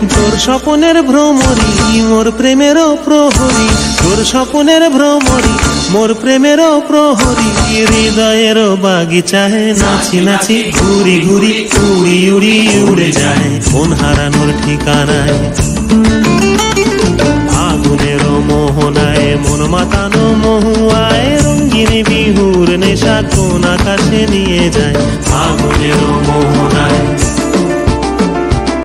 তোর স্বপনের ভ্রমরি, মোর প্রেমের প্রহরী। তোর স্বপনের ভ্রমরি, মোর প্রেমের প্রহরী। হৃদয়ের বাগিচায় নাচি নাচি ঘুরি ঘুরি উড়ি উড়ি উড়ে যায় ফোন হারানোর ঠিকানায়। আগুনের মোহনায় মন মাতানো মহুয়ায়, রঙ্গিনী বিহুর নেশা কোন আকাশে নিয়ে যায়।